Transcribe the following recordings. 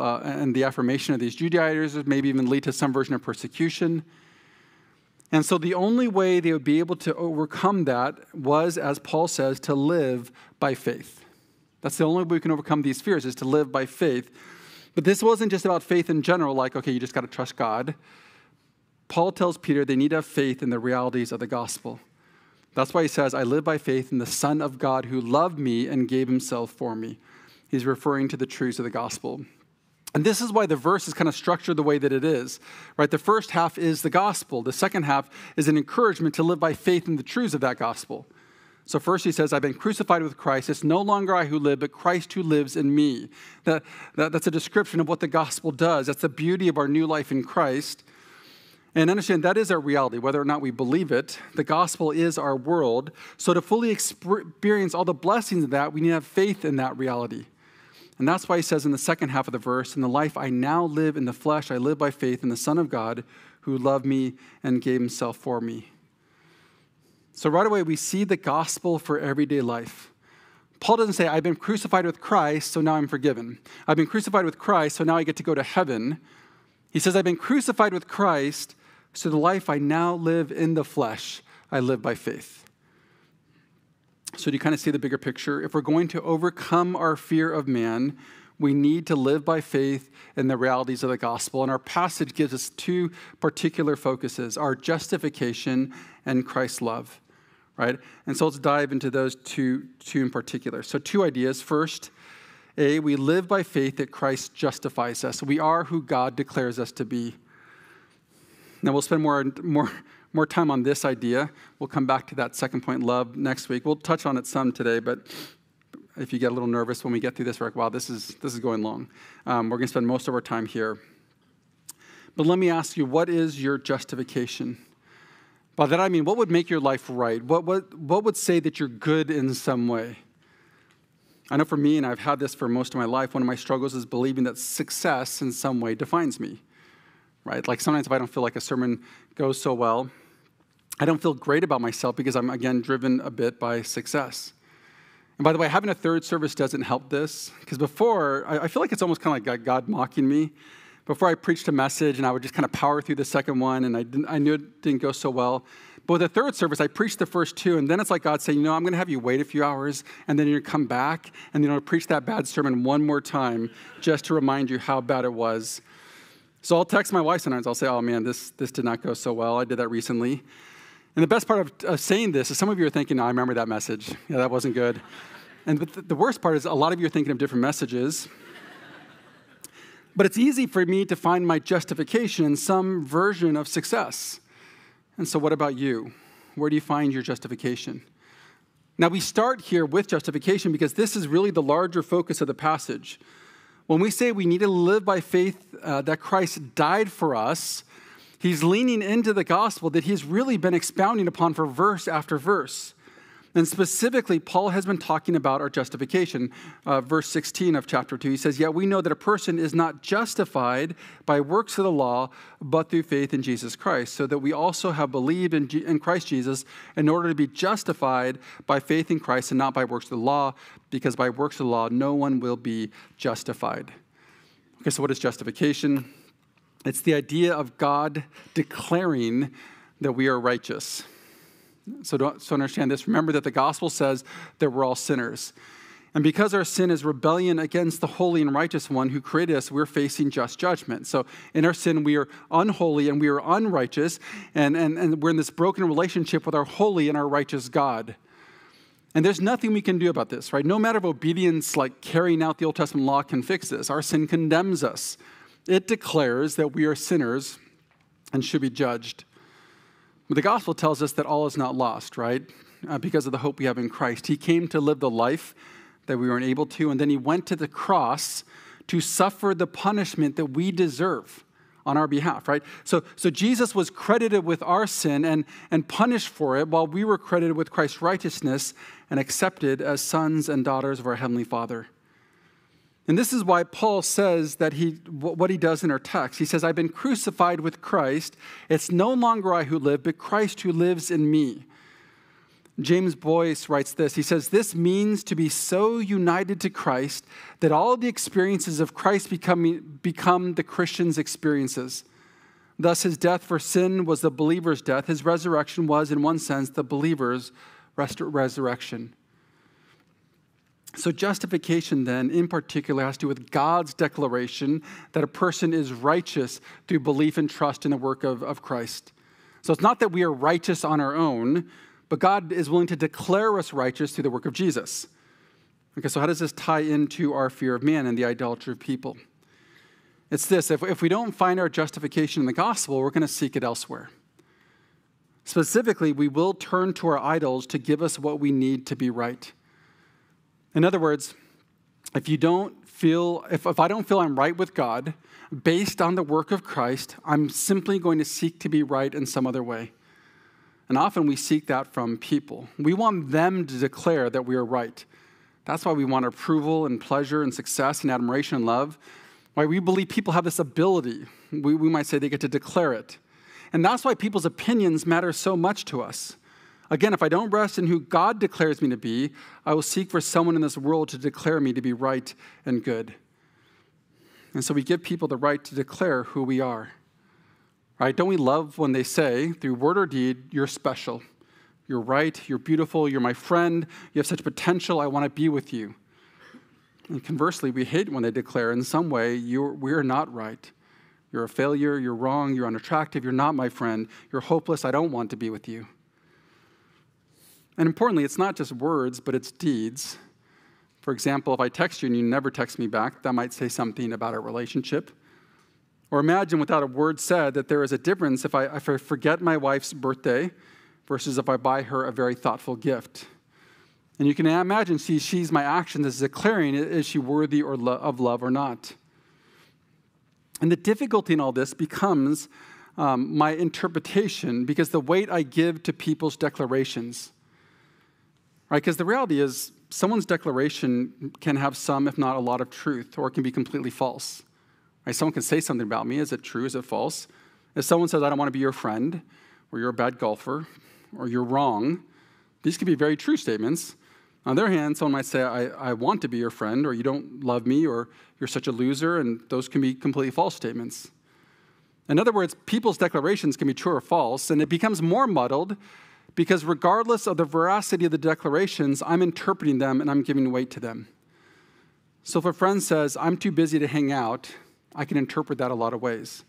uh, and the affirmation of these Judaizers, maybe even lead to some version of persecution. And so the only way they would be able to overcome that was, as Paul says, to live by faith. That's the only way we can overcome these fears, is to live by faith. But this wasn't just about faith in general, like, okay, you just got to trust God. Paul tells Peter they need to have faith in the realities of the gospel. That's why he says, I live by faith in the Son of God who loved me and gave himself for me. He's referring to the truths of the gospel. And this is why the verse is kind of structured the way that it is, right? The first half is the gospel. The second half is an encouragement to live by faith in the truths of that gospel. So first he says, I've been crucified with Christ. It's no longer I who live, but Christ who lives in me. That, that, that's a description of what the gospel does. That's the beauty of our new life in Christ. And understand that is our reality, whether or not we believe it. The gospel is our world. So to fully experience all the blessings of that, we need to have faith in that reality. And that's why he says in the second half of the verse, In the life I now live in the flesh, I live by faith in the Son of God who loved me and gave himself for me. So right away, we see the gospel for everyday life. Paul doesn't say, I've been crucified with Christ, so now I'm forgiven. I've been crucified with Christ, so now I get to go to heaven. He says, I've been crucified with Christ, so the life I now live in the flesh, I live by faith. So, do you kind of see the bigger picture? If we're going to overcome our fear of man, we need to live by faith in the realities of the gospel. And our passage gives us two particular focuses our justification and Christ's love, right? And so let's dive into those two, two in particular. So, two ideas. First, A, we live by faith that Christ justifies us. We are who God declares us to be. Now, we'll spend more, more, more time on this idea. We'll come back to that second point, love, next week. We'll touch on it some today, but if you get a little nervous when we get through this, we're like, wow, this is, this is going long. Um, we're going to spend most of our time here. But let me ask you, what is your justification? By that I mean, what would make your life right? What, what, what would say that you're good in some way? I know for me, and I've had this for most of my life, one of my struggles is believing that success in some way defines me, right? Like sometimes if I don't feel like a sermon goes so well, I don't feel great about myself because I'm, again, driven a bit by success. And by the way, having a third service doesn't help this because before, I, I feel like it's almost kind of like God mocking me before I preached a message and I would just kind of power through the second one and I, didn't, I knew it didn't go so well. But with the third service, I preached the first two, and then it's like God saying, you know, I'm going to have you wait a few hours, and then you're going to come back, and going to preach that bad sermon one more time just to remind you how bad it was. So I'll text my wife sometimes. I'll say, oh man, this, this did not go so well. I did that recently. And the best part of, of saying this is some of you are thinking, no, I remember that message. Yeah, that wasn't good. And the, the worst part is a lot of you are thinking of different messages. But it's easy for me to find my justification in some version of success. And so, what about you? Where do you find your justification? Now, we start here with justification because this is really the larger focus of the passage. When we say we need to live by faith uh, that Christ died for us, he's leaning into the gospel that he's really been expounding upon for verse after verse. And specifically, Paul has been talking about our justification. Uh, verse 16 of chapter 2, he says, Yet we know that a person is not justified by works of the law, but through faith in Jesus Christ, so that we also have believed in, G- in Christ Jesus in order to be justified by faith in Christ and not by works of the law, because by works of the law, no one will be justified. Okay, so what is justification? It's the idea of God declaring that we are righteous. So, don't, so understand this. Remember that the gospel says that we're all sinners. And because our sin is rebellion against the holy and righteous one who created us, we're facing just judgment. So in our sin, we are unholy and we are unrighteous, and, and, and we're in this broken relationship with our holy and our righteous God. And there's nothing we can do about this, right? No matter of obedience, like carrying out the Old Testament law, can fix this. Our sin condemns us. It declares that we are sinners and should be judged. But the gospel tells us that all is not lost, right? Uh, because of the hope we have in Christ. He came to live the life that we weren't able to, and then he went to the cross to suffer the punishment that we deserve on our behalf, right? So, so Jesus was credited with our sin and, and punished for it while we were credited with Christ's righteousness and accepted as sons and daughters of our Heavenly Father. And this is why Paul says that he, what he does in our text. He says, I've been crucified with Christ. It's no longer I who live, but Christ who lives in me. James Boice writes this. He says, This means to be so united to Christ that all the experiences of Christ becoming, become the Christian's experiences. Thus, his death for sin was the believer's death. His resurrection was, in one sense, the believer's resurrection. So, justification, then, in particular, has to do with God's declaration that a person is righteous through belief and trust in the work of, of Christ. So, it's not that we are righteous on our own, but God is willing to declare us righteous through the work of Jesus. Okay, so how does this tie into our fear of man and the idolatry of people? It's this if, if we don't find our justification in the gospel, we're going to seek it elsewhere. Specifically, we will turn to our idols to give us what we need to be right. In other words, if you don't feel, if, if I don't feel I'm right with God based on the work of Christ, I'm simply going to seek to be right in some other way. And often we seek that from people. We want them to declare that we are right. That's why we want approval and pleasure and success and admiration and love. Why we believe people have this ability. We, we might say they get to declare it. And that's why people's opinions matter so much to us. Again, if I don't rest in who God declares me to be, I will seek for someone in this world to declare me to be right and good. And so we give people the right to declare who we are. Right? Don't we love when they say, through word or deed, you're special? You're right, you're beautiful, you're my friend, you have such potential, I want to be with you. And conversely, we hate when they declare in some way, you're, we're not right. You're a failure, you're wrong, you're unattractive, you're not my friend, you're hopeless, I don't want to be with you. And importantly, it's not just words, but it's deeds. For example, if I text you and you never text me back, that might say something about our relationship. Or imagine without a word said that there is a difference if I, if I forget my wife's birthday versus if I buy her a very thoughtful gift. And you can imagine she sees my actions as declaring is she worthy or lo- of love or not. And the difficulty in all this becomes um, my interpretation because the weight I give to people's declarations. Right? Because the reality is, someone's declaration can have some, if not a lot, of truth, or it can be completely false. Right? Someone can say something about me. Is it true? Is it false? If someone says, I don't want to be your friend, or you're a bad golfer, or you're wrong, these could be very true statements. On the other hand, someone might say, I, I want to be your friend, or you don't love me, or you're such a loser, and those can be completely false statements. In other words, people's declarations can be true or false, and it becomes more muddled because regardless of the veracity of the declarations, I'm interpreting them and I'm giving weight to them. So if a friend says, I'm too busy to hang out, I can interpret that a lot of ways.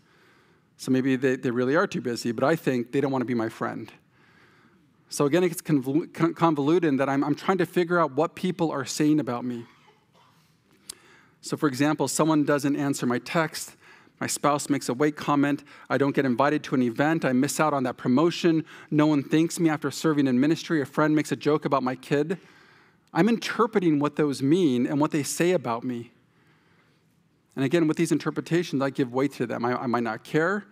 So maybe they, they really are too busy, but I think they don't want to be my friend. So again, it gets convoluted in that I'm, I'm trying to figure out what people are saying about me. So, for example, someone doesn't answer my text, my spouse makes a weight comment, I don't get invited to an event, I miss out on that promotion, no one thanks me after serving in ministry, a friend makes a joke about my kid. I'm interpreting what those mean and what they say about me. And again, with these interpretations, I give weight to them. I, I might not care,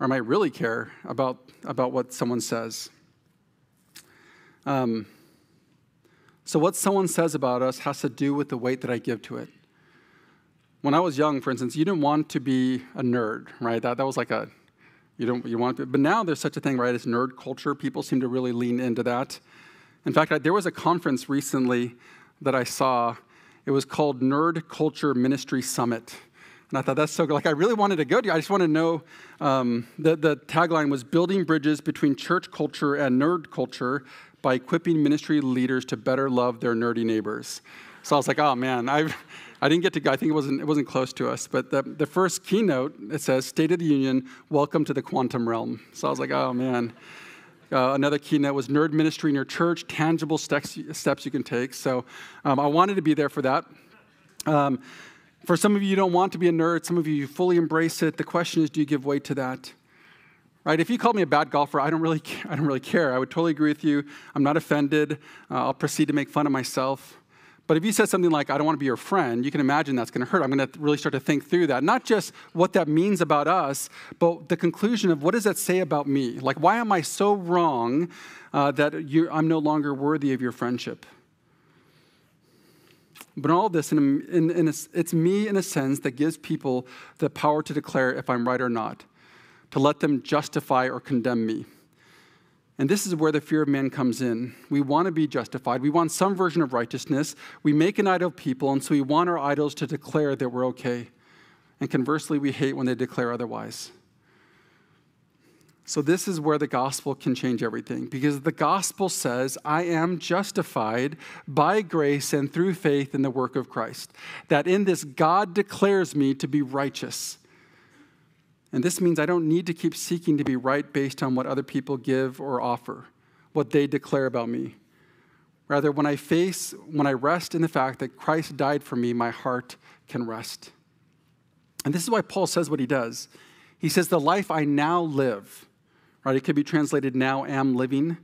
or I might really care about, about what someone says. Um, so, what someone says about us has to do with the weight that I give to it. When I was young, for instance, you didn't want to be a nerd, right? That, that was like a, you don't, you want to, but now there's such a thing, right, as nerd culture. People seem to really lean into that. In fact, I, there was a conference recently that I saw. It was called Nerd Culture Ministry Summit. And I thought that's so good. Like, I really wanted to go to. I just wanted to know. Um, the, the tagline was building bridges between church culture and nerd culture by equipping ministry leaders to better love their nerdy neighbors. So I was like, oh man, I, I didn't get to go. I think it wasn't, it wasn't close to us. But the, the first keynote, it says, State of the Union, welcome to the quantum realm. So I was like, oh man. Uh, another keynote was nerd ministry in your church, tangible steps, steps you can take. So um, I wanted to be there for that. Um, for some of you, you don't want to be a nerd. Some of you, you fully embrace it. The question is, do you give way to that? right? If you called me a bad golfer, I don't really, I don't really care. I would totally agree with you. I'm not offended. Uh, I'll proceed to make fun of myself. But if you said something like, I don't want to be your friend, you can imagine that's going to hurt. I'm going to really start to think through that. Not just what that means about us, but the conclusion of what does that say about me? Like, why am I so wrong uh, that I'm no longer worthy of your friendship? But all this, in, in, in a, it's me in a sense that gives people the power to declare if I'm right or not to let them justify or condemn me. And this is where the fear of man comes in. We want to be justified. We want some version of righteousness. We make an idol of people, and so we want our idols to declare that we're okay. And conversely, we hate when they declare otherwise. So, this is where the gospel can change everything because the gospel says, I am justified by grace and through faith in the work of Christ. That in this, God declares me to be righteous. And this means I don't need to keep seeking to be right based on what other people give or offer, what they declare about me. Rather, when I face, when I rest in the fact that Christ died for me, my heart can rest. And this is why Paul says what he does. He says, The life I now live, right? It could be translated now am living.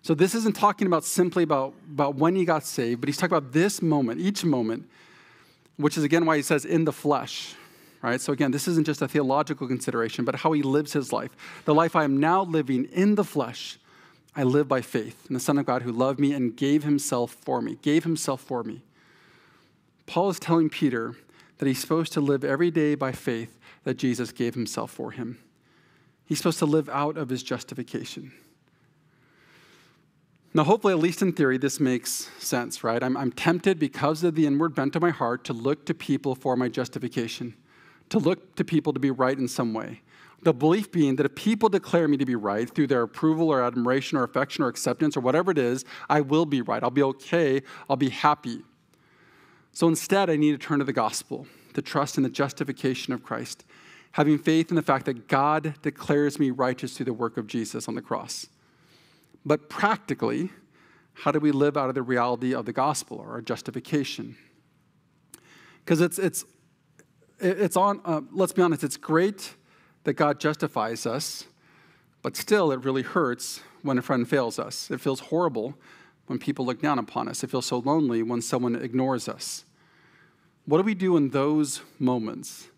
So this isn't talking about simply about, about when he got saved, but he's talking about this moment, each moment, which is again why he says in the flesh, right? So again, this isn't just a theological consideration, but how he lives his life. The life I am now living in the flesh, I live by faith in the Son of God who loved me and gave himself for me, gave himself for me. Paul is telling Peter that he's supposed to live every day by faith that Jesus gave himself for him. He's supposed to live out of his justification. Now, hopefully, at least in theory, this makes sense, right? I'm, I'm, tempted because of the inward bent of my heart to look to people for my justification, to look to people to be right in some way. The belief being that if people declare me to be right through their approval or admiration or affection or acceptance or whatever it is, I will be right. I'll be okay. I'll be happy. So instead, I need to turn to the gospel, to trust in the justification of Christ having faith in the fact that God declares me righteous through the work of Jesus on the cross. But practically, how do we live out of the reality of the gospel or our justification? Because it's, it's, it's on, uh, let's be honest, it's great that God justifies us, but still it really hurts when a friend fails us. It feels horrible when people look down upon us. It feels so lonely when someone ignores us. What do we do in those moments?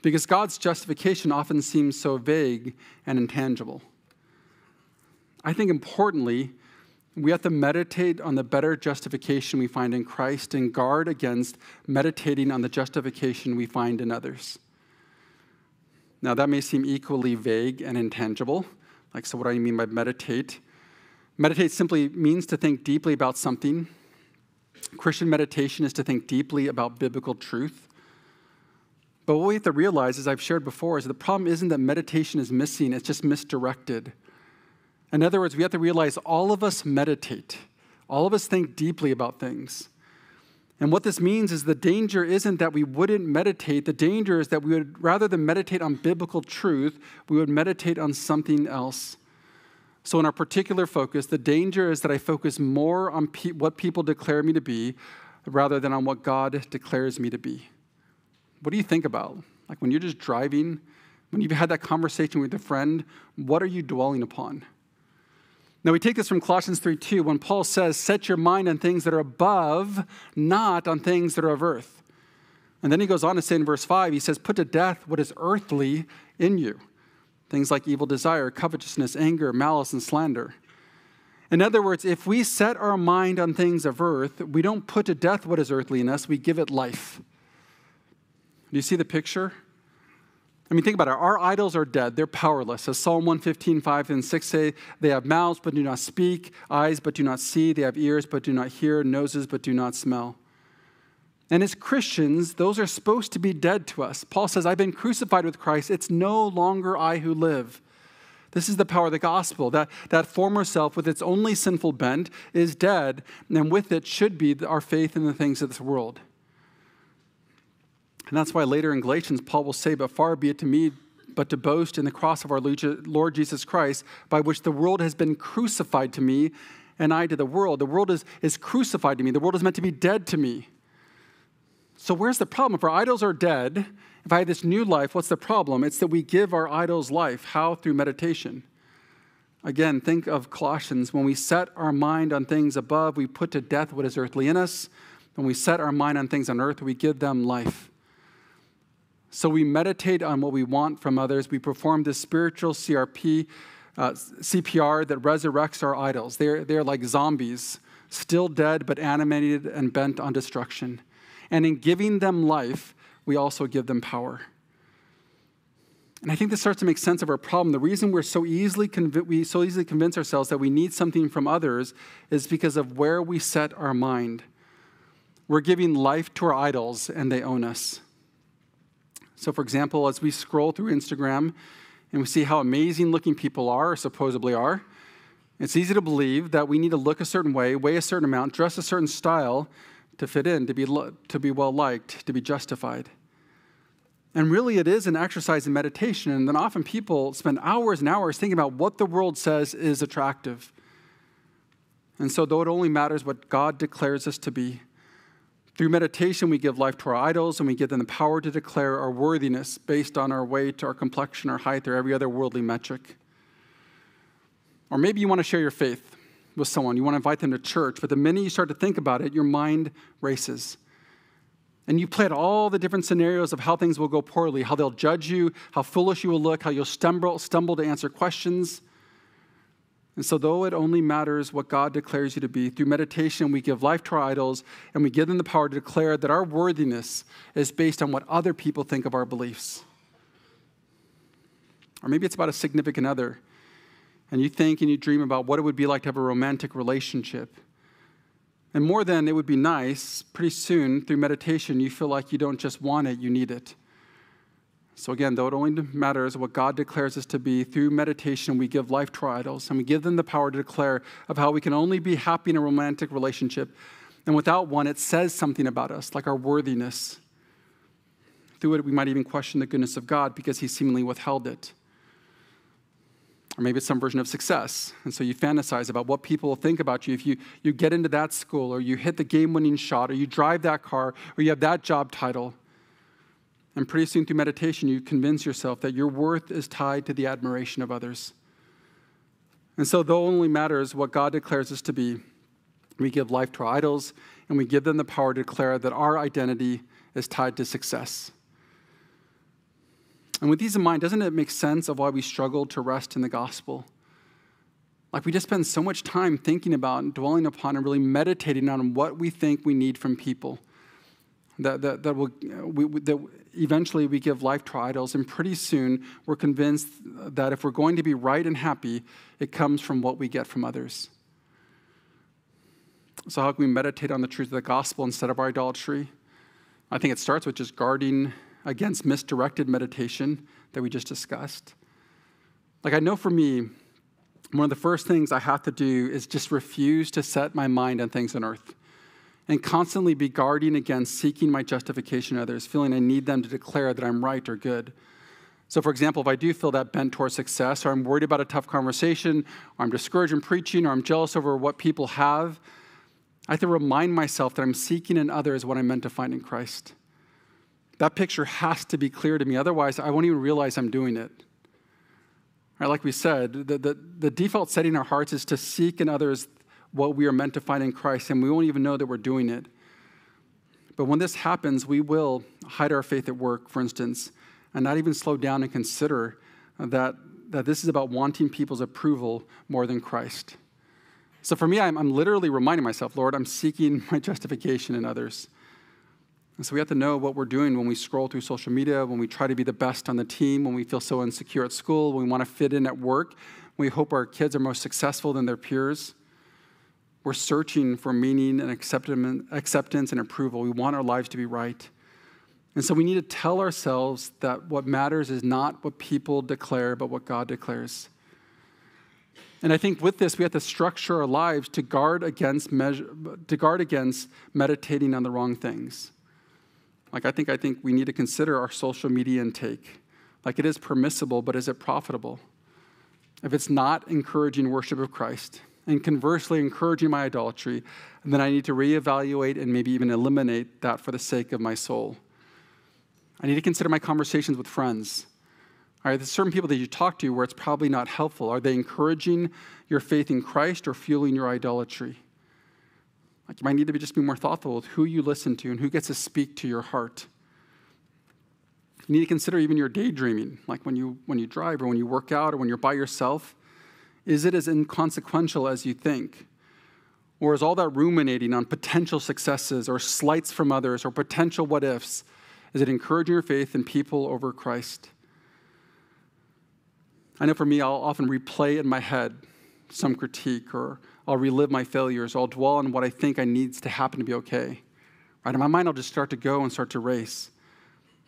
Because God's justification often seems so vague and intangible. I think importantly, we have to meditate on the better justification we find in Christ and guard against meditating on the justification we find in others. Now, that may seem equally vague and intangible. Like, so what do I mean by meditate? Meditate simply means to think deeply about something. Christian meditation is to think deeply about biblical truth. But what we have to realize, as I've shared before, is the problem isn't that meditation is missing, it's just misdirected. In other words, we have to realize all of us meditate, all of us think deeply about things. And what this means is the danger isn't that we wouldn't meditate. The danger is that we would, rather than meditate on biblical truth, we would meditate on something else. So, in our particular focus, the danger is that I focus more on pe- what people declare me to be rather than on what God declares me to be. What do you think about? Like when you're just driving, when you've had that conversation with a friend, what are you dwelling upon? Now we take this from Colossians 3 2, when Paul says, Set your mind on things that are above, not on things that are of earth. And then he goes on to say in verse 5, he says, Put to death what is earthly in you. Things like evil desire, covetousness, anger, malice, and slander. In other words, if we set our mind on things of earth, we don't put to death what is earthly in us, we give it life. Do you see the picture? I mean, think about it. Our idols are dead. They're powerless. As Psalm 115, 5 and 6 say, they have mouths but do not speak, eyes but do not see, they have ears but do not hear, noses but do not smell. And as Christians, those are supposed to be dead to us. Paul says, I've been crucified with Christ. It's no longer I who live. This is the power of the gospel. That, that former self, with its only sinful bent, is dead, and with it should be our faith in the things of this world. And that's why later in Galatians, Paul will say, But far be it to me but to boast in the cross of our Lord Jesus Christ, by which the world has been crucified to me and I to the world. The world is, is crucified to me, the world is meant to be dead to me. So, where's the problem? If our idols are dead, if I have this new life, what's the problem? It's that we give our idols life. How? Through meditation. Again, think of Colossians. When we set our mind on things above, we put to death what is earthly in us. When we set our mind on things on earth, we give them life. So we meditate on what we want from others. We perform this spiritual CRP, uh, CPR that resurrects our idols. They're, they're like zombies, still dead, but animated and bent on destruction. And in giving them life, we also give them power. And I think this starts to make sense of our problem. The reason we're so easily conv- we so easily convince ourselves that we need something from others is because of where we set our mind. We're giving life to our idols, and they own us. So, for example, as we scroll through Instagram and we see how amazing looking people are, or supposedly are, it's easy to believe that we need to look a certain way, weigh a certain amount, dress a certain style to fit in, to be, to be well liked, to be justified. And really, it is an exercise in meditation. And then often people spend hours and hours thinking about what the world says is attractive. And so, though it only matters what God declares us to be, through meditation, we give life to our idols and we give them the power to declare our worthiness based on our weight, our complexion, our height, or every other worldly metric. Or maybe you want to share your faith with someone, you want to invite them to church, but the minute you start to think about it, your mind races. And you play out all the different scenarios of how things will go poorly, how they'll judge you, how foolish you will look, how you'll stumble, stumble to answer questions. And so, though it only matters what God declares you to be, through meditation, we give life to our idols and we give them the power to declare that our worthiness is based on what other people think of our beliefs. Or maybe it's about a significant other, and you think and you dream about what it would be like to have a romantic relationship. And more than it would be nice, pretty soon, through meditation, you feel like you don't just want it, you need it. So, again, though it only matters what God declares us to be, through meditation, we give life to our idols and we give them the power to declare of how we can only be happy in a romantic relationship. And without one, it says something about us, like our worthiness. Through it, we might even question the goodness of God because He seemingly withheld it. Or maybe it's some version of success. And so you fantasize about what people will think about you if you, you get into that school, or you hit the game winning shot, or you drive that car, or you have that job title. And pretty soon, through meditation, you convince yourself that your worth is tied to the admiration of others. And so, though only matters what God declares us to be, we give life to our idols and we give them the power to declare that our identity is tied to success. And with these in mind, doesn't it make sense of why we struggle to rest in the gospel? Like we just spend so much time thinking about and dwelling upon and really meditating on what we think we need from people that, that, that, will, we, that eventually we give life to idols, and pretty soon we're convinced that if we're going to be right and happy, it comes from what we get from others. So, how can we meditate on the truth of the gospel instead of our idolatry? I think it starts with just guarding against misdirected meditation that we just discussed. Like, I know for me, one of the first things I have to do is just refuse to set my mind on things on earth and constantly be guarding against seeking my justification in others, feeling I need them to declare that I'm right or good. So, for example, if I do feel that bent towards success, or I'm worried about a tough conversation, or I'm discouraged in preaching, or I'm jealous over what people have, I have to remind myself that I'm seeking in others what I'm meant to find in Christ. That picture has to be clear to me, otherwise, I won't even realize I'm doing it. Right, like we said, the, the, the default setting in our hearts is to seek in others what we are meant to find in Christ, and we won't even know that we're doing it. But when this happens, we will hide our faith at work, for instance, and not even slow down and consider that, that this is about wanting people's approval more than Christ. So for me, I'm, I'm literally reminding myself, Lord, I'm seeking my justification in others. And so we have to know what we're doing when we scroll through social media, when we try to be the best on the team, when we feel so insecure at school, when we want to fit in at work, when we hope our kids are more successful than their peers. We're searching for meaning and acceptance and approval. We want our lives to be right. And so we need to tell ourselves that what matters is not what people declare, but what God declares. And I think with this, we have to structure our lives to guard against, measure, to guard against meditating on the wrong things. Like, I think, I think we need to consider our social media intake. Like, it is permissible, but is it profitable? If it's not encouraging worship of Christ, and conversely encouraging my idolatry, and then I need to reevaluate and maybe even eliminate that for the sake of my soul. I need to consider my conversations with friends. All right, there's certain people that you talk to where it's probably not helpful. Are they encouraging your faith in Christ or fueling your idolatry? Like you might need to be just be more thoughtful with who you listen to and who gets to speak to your heart. You need to consider even your daydreaming, like when you when you drive or when you work out or when you're by yourself. Is it as inconsequential as you think? Or is all that ruminating on potential successes or slights from others or potential what ifs, is it encouraging your faith in people over Christ? I know for me, I'll often replay in my head some critique or I'll relive my failures. Or I'll dwell on what I think I needs to happen to be okay. Right? In my mind, I'll just start to go and start to race.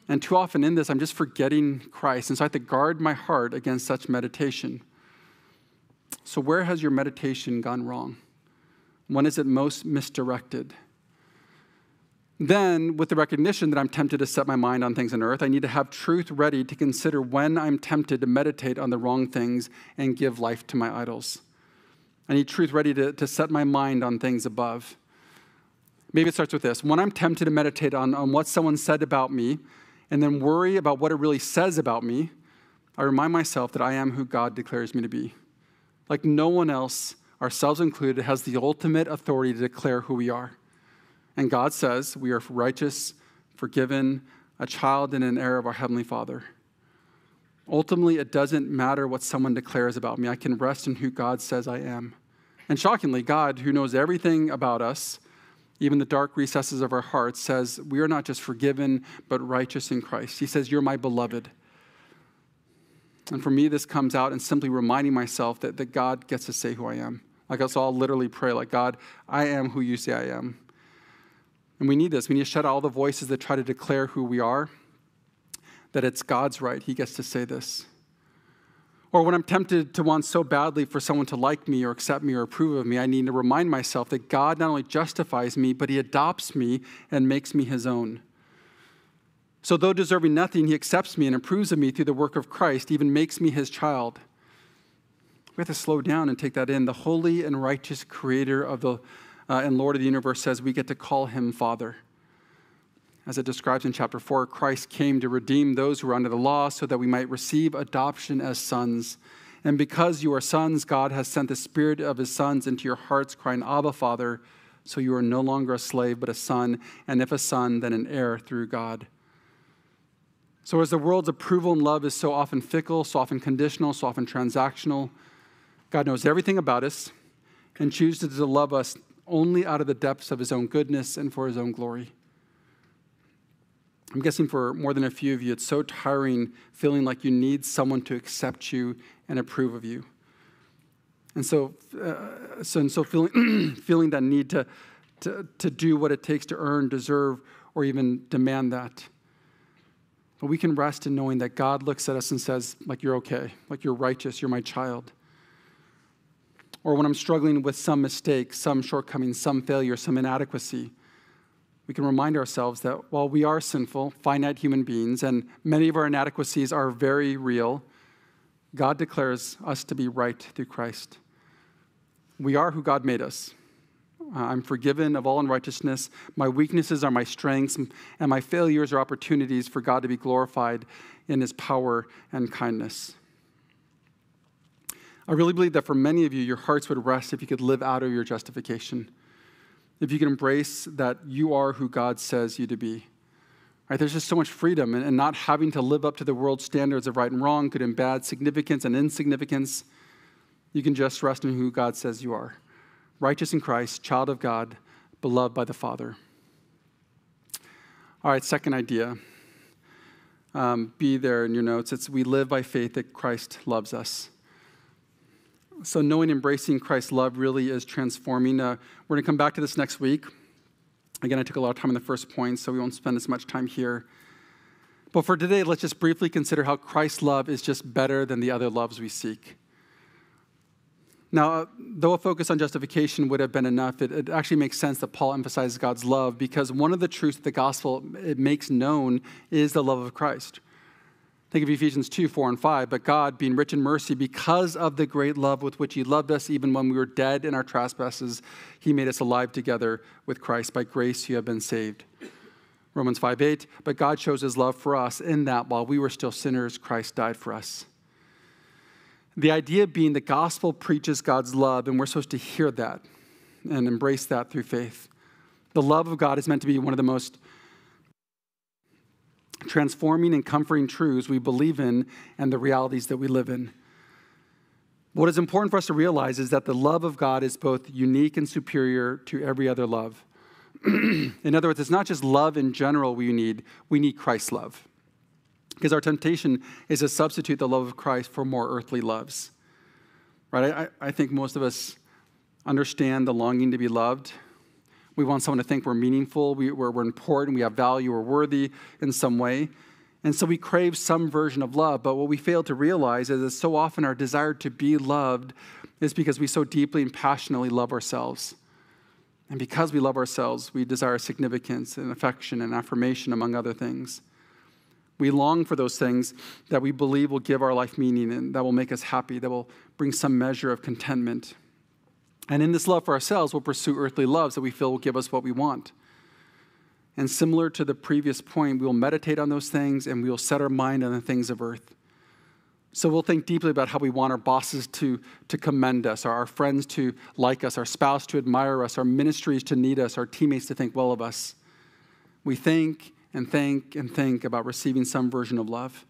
And too often in this, I'm just forgetting Christ. And so I have to guard my heart against such meditation. So, where has your meditation gone wrong? When is it most misdirected? Then, with the recognition that I'm tempted to set my mind on things on earth, I need to have truth ready to consider when I'm tempted to meditate on the wrong things and give life to my idols. I need truth ready to, to set my mind on things above. Maybe it starts with this when I'm tempted to meditate on, on what someone said about me and then worry about what it really says about me, I remind myself that I am who God declares me to be. Like no one else, ourselves included, has the ultimate authority to declare who we are. And God says we are righteous, forgiven, a child and an heir of our Heavenly Father. Ultimately, it doesn't matter what someone declares about me. I can rest in who God says I am. And shockingly, God, who knows everything about us, even the dark recesses of our hearts, says, We are not just forgiven, but righteous in Christ. He says, You're my beloved. And for me, this comes out in simply reminding myself that, that God gets to say who I am. Like us all literally pray, like, God, I am who you say I am. And we need this. We need to shut out all the voices that try to declare who we are, that it's God's right. He gets to say this. Or when I'm tempted to want so badly for someone to like me or accept me or approve of me, I need to remind myself that God not only justifies me, but He adopts me and makes me His own. So, though deserving nothing, He accepts me and approves of me through the work of Christ, even makes me His child. We have to slow down and take that in. The holy and righteous Creator of the uh, and Lord of the universe says we get to call Him Father. As it describes in chapter 4, Christ came to redeem those who are under the law so that we might receive adoption as sons. And because you are sons, God has sent the Spirit of His sons into your hearts, crying, Abba, Father. So you are no longer a slave, but a son, and if a son, then an heir through God. So, as the world's approval and love is so often fickle, so often conditional, so often transactional, God knows everything about us and chooses to love us only out of the depths of His own goodness and for His own glory. I'm guessing for more than a few of you, it's so tiring feeling like you need someone to accept you and approve of you. And so, uh, so, and so feeling, feeling that need to, to, to do what it takes to earn, deserve, or even demand that. But we can rest in knowing that God looks at us and says, like, you're okay, like, you're righteous, you're my child. Or when I'm struggling with some mistake, some shortcoming, some failure, some inadequacy, we can remind ourselves that while we are sinful, finite human beings, and many of our inadequacies are very real, God declares us to be right through Christ. We are who God made us. Uh, I'm forgiven of all unrighteousness. My weaknesses are my strengths, and my failures are opportunities for God to be glorified in his power and kindness. I really believe that for many of you, your hearts would rest if you could live out of your justification if you can embrace that you are who God says you to be. Right? There's just so much freedom and, and not having to live up to the world's standards of right and wrong, good and bad, significance and insignificance. You can just rest in who God says you are righteous in Christ, child of God, beloved by the Father. All right, second idea. Um, be there in your notes. It's we live by faith that Christ loves us so knowing embracing Christ's love really is transforming. Uh, we're going to come back to this next week. Again, I took a lot of time in the first point, so we won't spend as much time here. But for today, let's just briefly consider how Christ's love is just better than the other loves we seek. Now, uh, though a focus on justification would have been enough, it, it, actually makes sense that Paul emphasizes God's love because one of the truths the gospel it makes known is the love of Christ. Think of Ephesians 2 4 and 5. But God, being rich in mercy, because of the great love with which He loved us, even when we were dead in our trespasses, He made us alive together with Christ. By grace you have been saved. Romans 5 8. But God shows His love for us in that while we were still sinners, Christ died for us. The idea being the gospel preaches God's love, and we're supposed to hear that and embrace that through faith. The love of God is meant to be one of the most transforming and comforting truths we believe in and the realities that we live in. What is important for us to realize is that the love of God is both unique and superior to every other love. in other words, it's not just love in general we need, we need Christ's love. Because our temptation is to substitute the love of Christ for more earthly loves. Right? I, I think most of us understand the longing to be loved we want someone to think we're meaningful, we, are we're important, we have value, we're worthy in some way. And so we crave some version of love, but what we fail to realize is that so often our desire to be loved is because we so deeply and passionately love ourselves. And because we love ourselves, we desire significance and affection and affirmation, among other things. We long for those things that we believe will give our life meaning and that will make us happy, that will bring some measure of contentment. And in this love for ourselves, we'll pursue earthly loves that we feel will give us what we want. And similar to the previous point, we will meditate on those things and we will set our mind on the things of earth. So we'll think deeply about how we want our bosses to, to commend us, our, our friends to like us, our spouse to admire us, our ministries to need us, our teammates to think well of us. We think and think and think about receiving some version of love.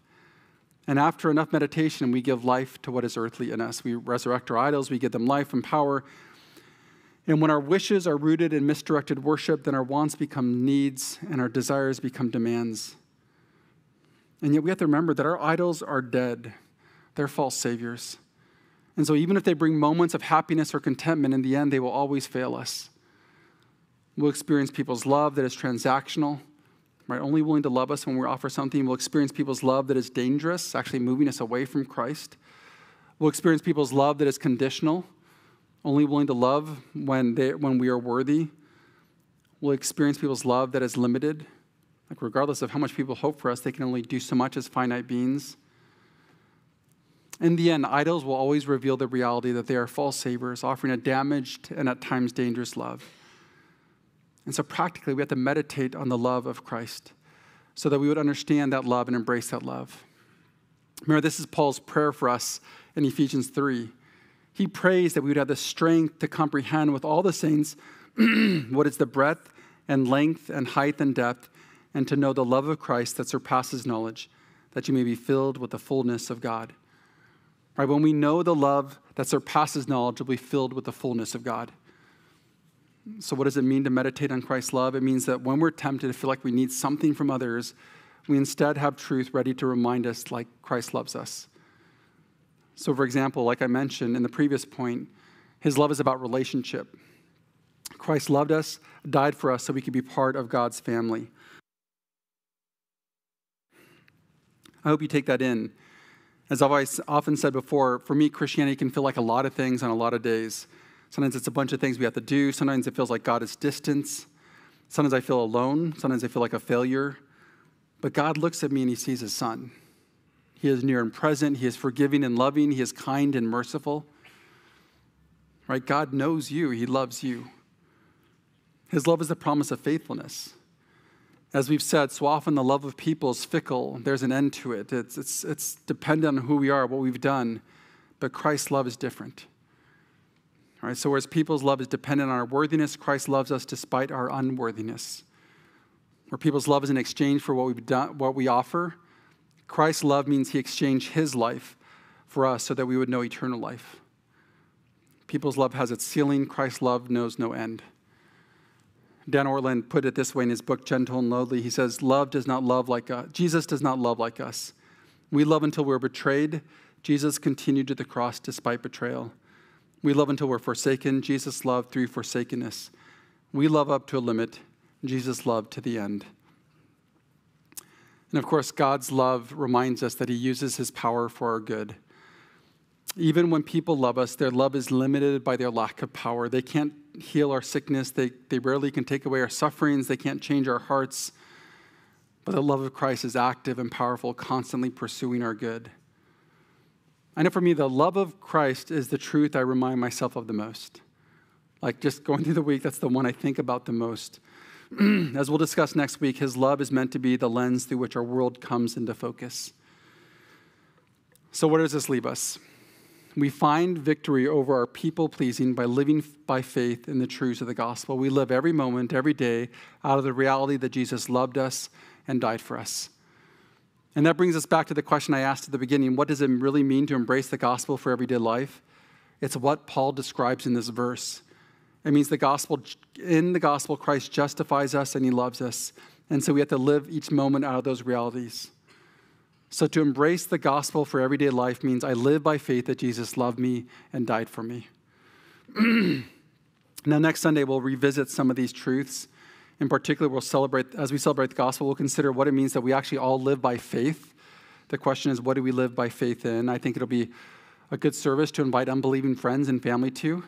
And after enough meditation, we give life to what is earthly in us. We resurrect our idols, we give them life and power. And when our wishes are rooted in misdirected worship, then our wants become needs and our desires become demands. And yet we have to remember that our idols are dead. They're false saviors. And so, even if they bring moments of happiness or contentment, in the end, they will always fail us. We'll experience people's love that is transactional, right? Only willing to love us when we offer something. We'll experience people's love that is dangerous, actually moving us away from Christ. We'll experience people's love that is conditional, only willing to love when, they, when we are worthy. We'll experience people's love that is limited, like regardless of how much people hope for us, they can only do so much as finite beings. In the end, idols will always reveal the reality that they are false saviors, offering a damaged and at times dangerous love. And so, practically, we have to meditate on the love of Christ so that we would understand that love and embrace that love. Remember, this is Paul's prayer for us in Ephesians 3. He prays that we would have the strength to comprehend with all the saints what is the breadth and length and height and depth, and to know the love of Christ that surpasses knowledge, that you may be filled with the fullness of God. Right? When we know the love that surpasses knowledge, we'll be filled with the fullness of God. So, what does it mean to meditate on Christ's love? It means that when we're tempted to feel like we need something from others, we instead have truth ready to remind us like Christ loves us. So, for example, like I mentioned in the previous point, his love is about relationship. Christ loved us, died for us so we could be part of God's family. I hope you take that in as I've often said before, for me, Christianity can feel like a lot of things on a lot of days. Sometimes it's a bunch of things we have to do. Sometimes it feels like God is distant. Sometimes I feel alone. Sometimes I feel like a failure. But God looks at me and he sees his son. He is near and present. He is forgiving and loving. He is kind and merciful. Right? God knows you. He loves you. His love is the promise of faithfulness. As we've said, so often the love of people is fickle. There's an end to it. It's, it's, it's dependent on who we are, what we've done. But Christ's love is different. So whereas people's love is dependent on our worthiness, Christ loves us despite our unworthiness. Where people's love is in exchange for what we've done, what we offer, Christ's love means he exchanged his life for us so that we would know eternal life. People's love has its ceiling, Christ's love knows no end. Dane Ortlund put it this way in his book, Gentle and Lowly. He says, Love does not love like us. Jesus does not love like us. We love until we're betrayed. Jesus continued to the cross despite betrayal. We love until we're forsaken. Jesus loved through forsakenness. We love up to a limit. Jesus loved to the end. And of course, God's love reminds us that He uses His power for our good. Even when people love us, their love is limited by their lack of power. They can't heal our sickness, they, they rarely can take away our sufferings, they can't change our hearts. But the love of Christ is active and powerful, constantly pursuing our good. I know for me, the love of Christ is the truth I remind myself of the most. Like just going through the week, that's the one I think about the most. As we'll discuss next week, his love is meant to be the lens through which our world comes into focus. So, where does this leave us? We find victory over our people pleasing by living by faith in the truths of the gospel. We live every moment, every day, out of the reality that Jesus loved us and died for us. And that brings us back to the question I asked at the beginning what does it really mean to embrace the gospel for everyday life? It's what Paul describes in this verse. It means the gospel, in the gospel, Christ justifies us and he loves us. And so we have to live each moment out of those realities. So, to embrace the gospel for everyday life means I live by faith that Jesus loved me and died for me. now, next Sunday, we'll revisit some of these truths In particular, we'll celebrate, as we celebrate the gospel, we'll consider what it means that we actually all live by faith. The question is, what do we live by faith in? I think it'll be a good service to invite unbelieving friends and family to.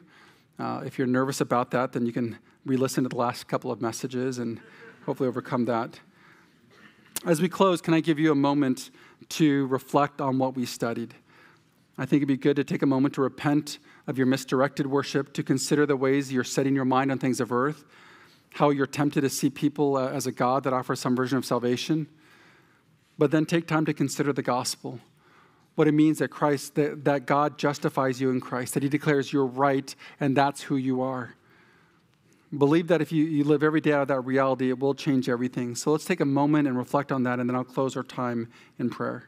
Uh, if you're nervous about that, then you can re listen to the last couple of messages and hopefully overcome that. As we close, can I give you a moment to reflect on what we studied? I think it'd be good to take a moment to repent of your misdirected worship, to consider the ways you're setting your mind on things of earth, how you're tempted to see people uh, as a God that offers some version of salvation. But then take time to consider the gospel, what it means that Christ, that, that God justifies you in Christ, that He declares you're right and that's who you are. Believe that if you, you live every day out of that reality, it will change everything. So let's take a moment and reflect on that, and then I'll close our time in prayer.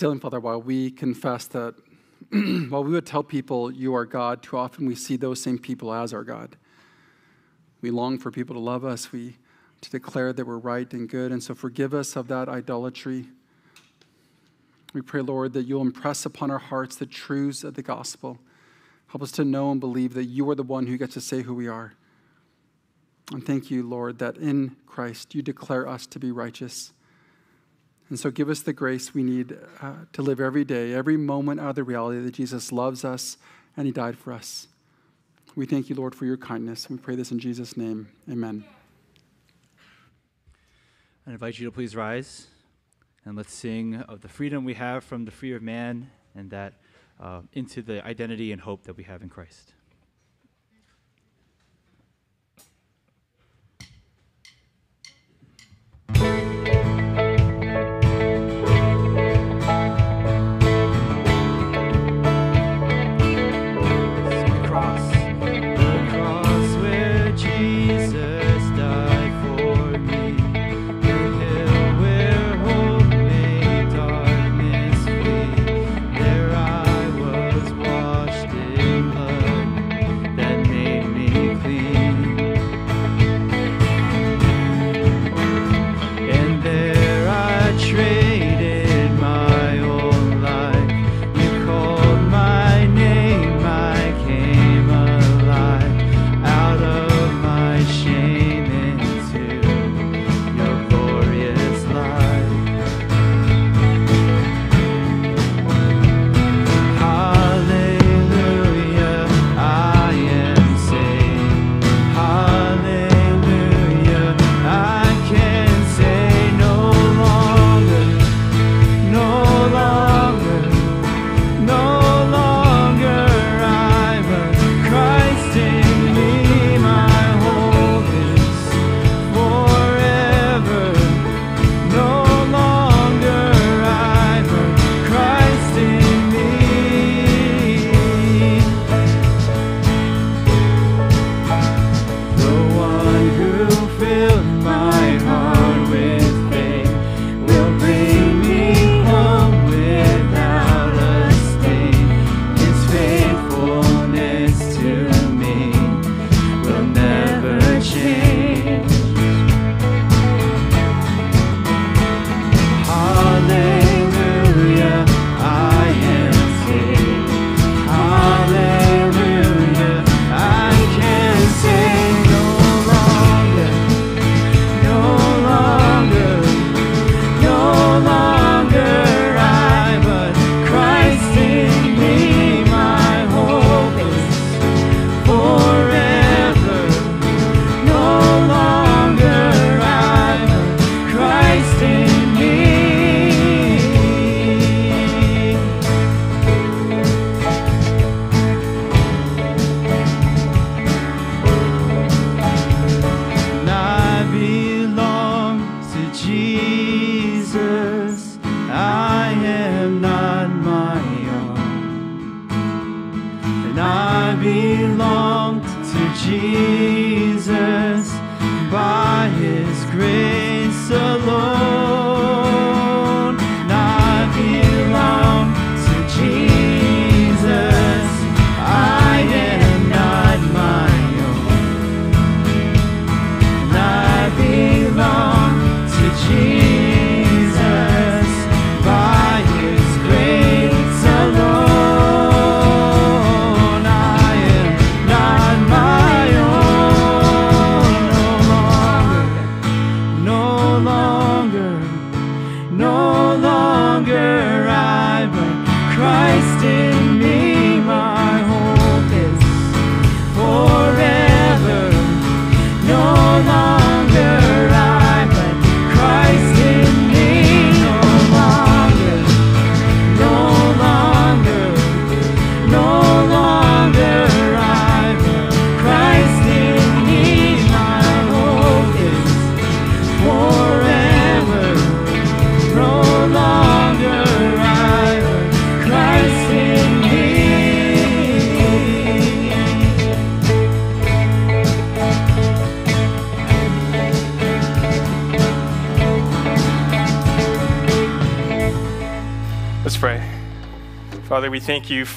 Father, while we confess that, while we would tell people you are God, too often we see those same people as our God. We long for people to love us, we to declare that we're right and good, and so forgive us of that idolatry. We pray, Lord, that you'll impress upon our hearts the truths of the gospel. Help us to know and believe that you are the one who gets to say who we are. And thank you, Lord, that in Christ you declare us to be righteous. And so give us the grace we need uh, to live every day, every moment out of the reality that Jesus loves us and he died for us. We thank you, Lord, for your kindness. We pray this in Jesus' name. Amen. I invite you to please rise and let's sing of the freedom we have from the fear of man and that uh, into the identity and hope that we have in Christ.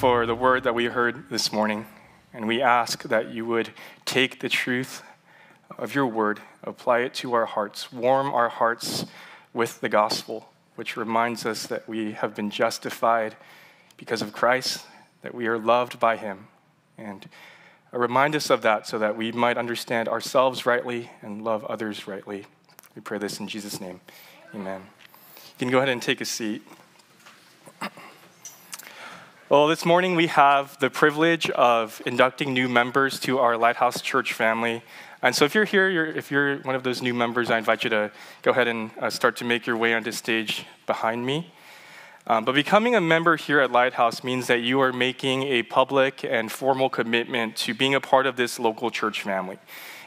For the word that we heard this morning, and we ask that you would take the truth of your word, apply it to our hearts, warm our hearts with the gospel, which reminds us that we have been justified because of Christ, that we are loved by him. And uh, remind us of that so that we might understand ourselves rightly and love others rightly. We pray this in Jesus' name. Amen. You can go ahead and take a seat. Well, this morning we have the privilege of inducting new members to our Lighthouse Church family. And so if you're here, you're, if you're one of those new members, I invite you to go ahead and uh, start to make your way onto stage behind me. Um, but becoming a member here at Lighthouse means that you are making a public and formal commitment to being a part of this local church family.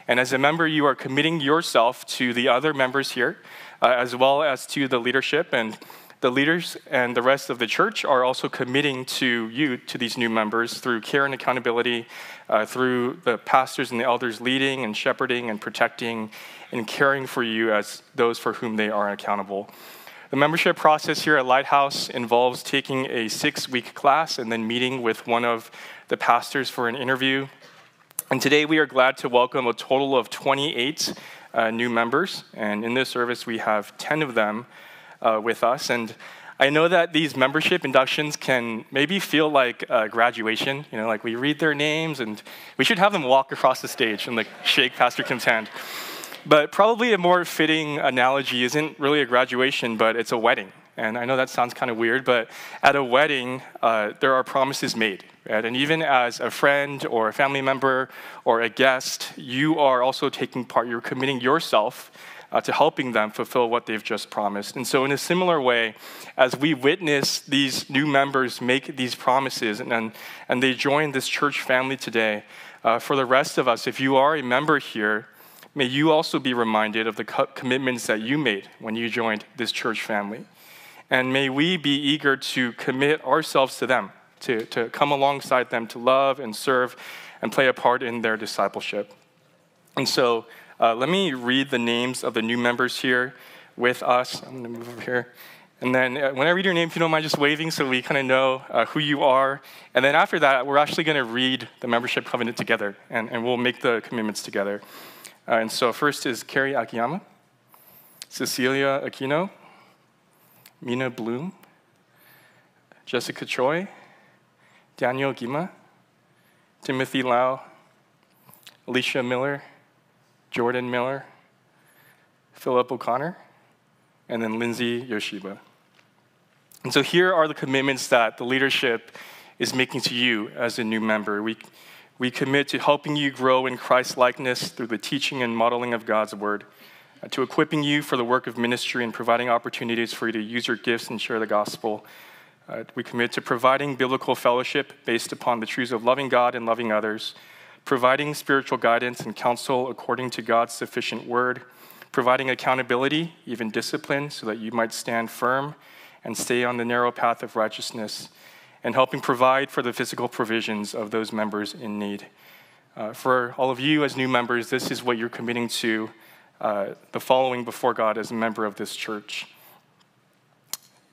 And as a member, you are committing yourself to the other members here, uh, as well as to the leadership. And the leaders and the rest of the church are also committing to you, to these new members, through care and accountability, uh, through the pastors and the elders leading and shepherding and protecting and caring for you as those for whom they are accountable. The membership process here at Lighthouse involves taking a six week class and then meeting with one of the pastors for an interview. And today we are glad to welcome a total of 28 uh, new members. And in this service, we have 10 of them uh, with us. And I know that these membership inductions can maybe feel like uh, graduation. You know, like we read their names and we should have them walk across the stage and like shake Pastor Kim's hand. But probably a more fitting analogy isn't really a graduation, but it's a wedding. And I know that sounds kind of weird, but at a wedding, uh, there are promises made. Right? And even as a friend or a family member or a guest, you are also taking part, you're committing yourself uh, to helping them fulfill what they've just promised. And so, in a similar way, as we witness these new members make these promises and, and, and they join this church family today, uh, for the rest of us, if you are a member here, may you also be reminded of the co- commitments that you made when you joined this church family. And may we be eager to commit ourselves to them, to, to come alongside them, to love and serve and play a part in their discipleship. And so, uh, let me read the names of the new members here with us. I'm going to move over here. And then uh, when I read your name, if you don't mind just waving so we kind of know uh, who you are. And then after that, we're actually going to read the membership covenant together, and, and we'll make the commitments together. Uh, and so first is Carrie Akiyama, Cecilia Aquino, Mina Bloom, Jessica Choi, Daniel Gima, Timothy Lau, Alicia Miller, Jordan Miller, Philip O'Connor, and then Lindsay Yoshiba. And so here are the commitments that the leadership is making to you as a new member. We, we commit to helping you grow in Christ likeness through the teaching and modeling of God's word, uh, to equipping you for the work of ministry and providing opportunities for you to use your gifts and share the gospel. Uh, we commit to providing biblical fellowship based upon the truths of loving God and loving others, providing spiritual guidance and counsel according to God's sufficient word, providing accountability, even discipline, so that you might stand firm and stay on the narrow path of righteousness, and helping provide for the physical provisions of those members in need. Uh, for all of you as new members, this is what you're committing to uh, the following before God as a member of this church.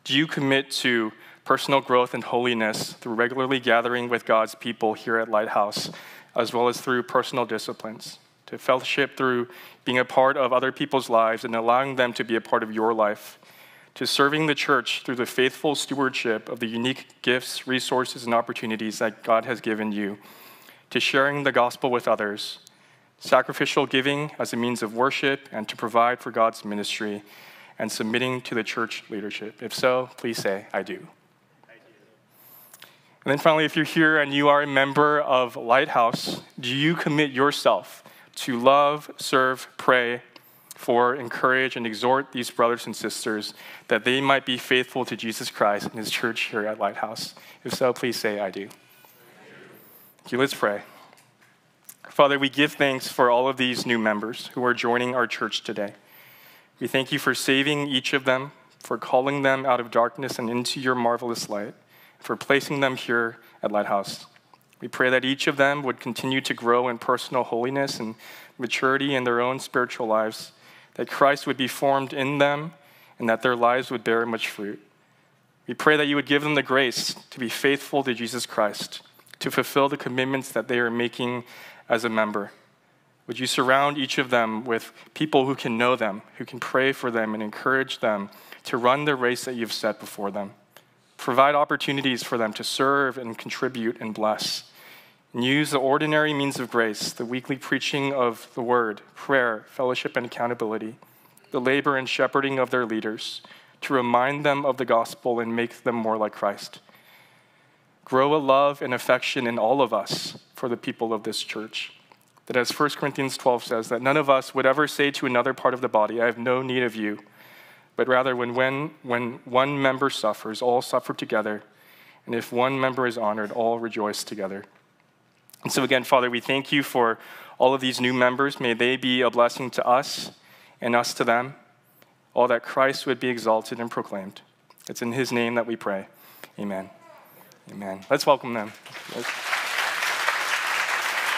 Do you commit to personal growth and holiness through regularly gathering with God's people here at Lighthouse, as well as through personal disciplines? To fellowship through being a part of other people's lives and allowing them to be a part of your life? To serving the church through the faithful stewardship of the unique gifts, resources, and opportunities that God has given you? To sharing the gospel with others? sacrificial giving as a means of worship and to provide for God's ministry, and submitting to the church leadership? If so, please say, I do. And then finally, if you're here and you are a member of Lighthouse, do you commit yourself to love, serve, pray for, encourage, and exhort these brothers and sisters that they might be faithful to Jesus Christ and his church here at Lighthouse? If so, please say, I do. Thank you. Let's pray. Father, we give thanks for all of these new members who are joining our church today. We thank you for saving each of them, for calling them out of darkness and into your marvelous light, for placing them here at Lighthouse. We pray that each of them would continue to grow in personal holiness and maturity in their own spiritual lives, that Christ would be formed in them, and that their lives would bear much fruit. We pray that you would give them the grace to be faithful to Jesus Christ, to fulfill the commitments that they are making as a member. Would you surround each of them with people who can know them, who can pray for them and encourage them to run the race that you've set before them? Provide opportunities for them to serve and contribute and bless. And use the ordinary means of grace, the weekly preaching of the word, prayer, fellowship, and accountability, the labor and shepherding of their leaders, to remind them of the gospel and make them more like Christ. Grow a love and affection in all of us for the people of this church. That as 1 Corinthians 12 says, that none of us would ever say to another part of the body, I have no need of you. But rather, when, when, when one member suffers, all suffer together. And if one member is honored, all rejoice together. And so, again, Father, we thank you for all of these new members. May they be a blessing to us and us to them. All that Christ would be exalted and proclaimed. It's in his name that we pray. Amen. Amen. Let's welcome them.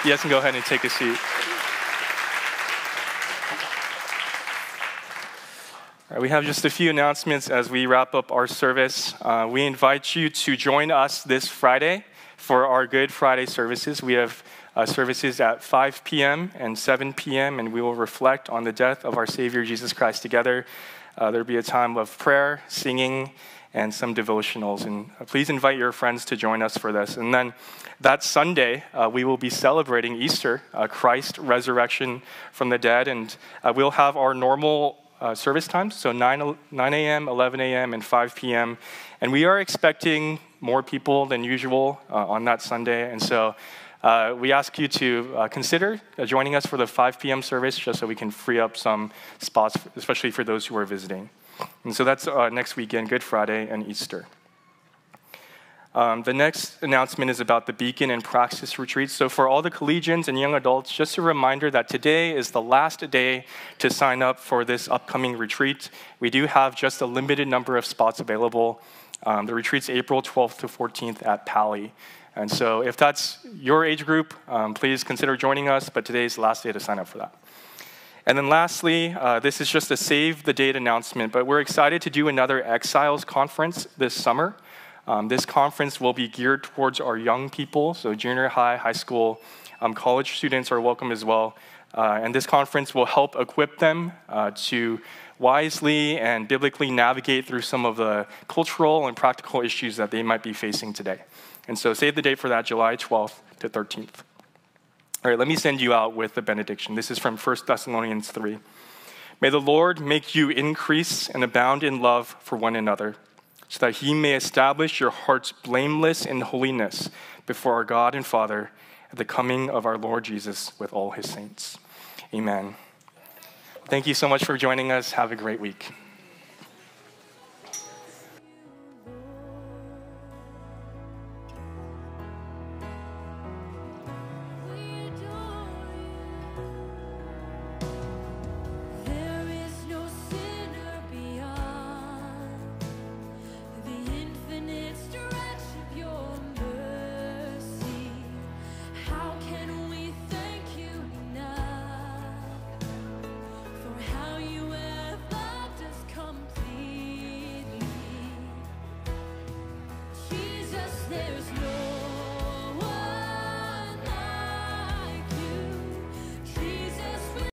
Guys can go ahead and take a seat. All right, we have just a few announcements as we wrap up our service. Uh, we invite you to join us this Friday for our Good Friday services. We have uh, services at 5 p.m. and 7 p.m., and we will reflect on the death of our Savior Jesus Christ together. Uh, there'll be a time of prayer, singing, and some devotionals. And uh, please invite your friends to join us for this. And then that Sunday, uh, we will be celebrating Easter, uh, Christ resurrection from the dead. And uh, we'll have our normal uh, service times, so 9, 9 a.m., 11 a.m., and 5 p.m. And we are expecting more people than usual uh, on that Sunday. And so uh, we ask you to uh, consider uh, joining us for the 5 p.m. service just so we can free up some spots, especially for those who are visiting. And so that's uh, next weekend, Good Friday and Easter. Um, the next announcement is about the Beacon and Praxis retreats. So, for all the collegians and young adults, just a reminder that today is the last day to sign up for this upcoming retreat. We do have just a limited number of spots available. Um, the retreat's April 12th to 14th at Pali. And so, if that's your age group, um, please consider joining us, but today's the last day to sign up for that. And then lastly, uh, this is just a save the date announcement, but we're excited to do another Exiles conference this summer. Um, this conference will be geared towards our young people, so junior high, high school, um, college students are welcome as well. Uh, and this conference will help equip them uh, to wisely and biblically navigate through some of the cultural and practical issues that they might be facing today. And so save the date for that, July 12th to 13th. All right, let me send you out with the benediction. This is from 1 Thessalonians 3. May the Lord make you increase and abound in love for one another, so that he may establish your hearts blameless in holiness before our God and Father at the coming of our Lord Jesus with all his saints. Amen. Thank you so much for joining us. Have a great week.